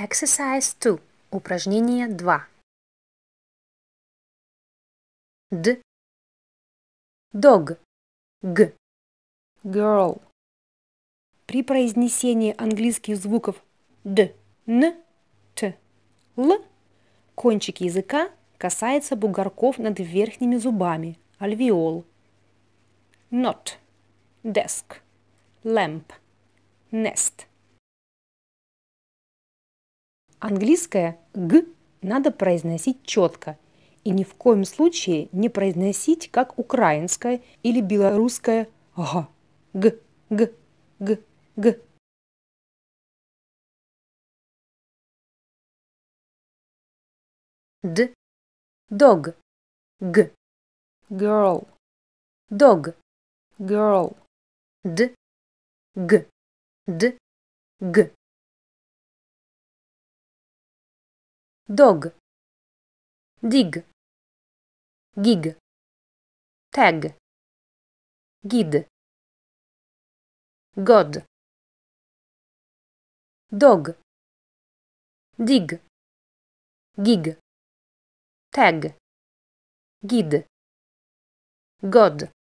Exercise 2. Упражнение 2. Д. Dog. Г. girl. При произнесении английских звуков д, н, т, л кончик языка касается бугорков над верхними зубами, альвеол. Not, desk, lamp, nest. Английское «г» надо произносить четко и ни в коем случае не произносить как украинское или белорусское «г», «г», «г», «г», «г». Д. Dog. Г. Girl, Dog. girl, Д. Г. Д. Г. Dog. Dig. Gig. Tag. Gid. God. Dog. Dig. Gig. Tag. Gid. God.